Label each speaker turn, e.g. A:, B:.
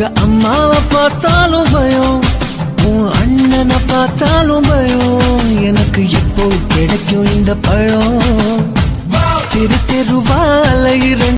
A: உங்க அம்மாவை பார்த்தாலும் பயம் உன் அண்ணனை பார்த்தாலும் பயம். எனக்கு எப்போ கிடைக்கும் இந்த பழம்? திரு தெருவால இரண்டு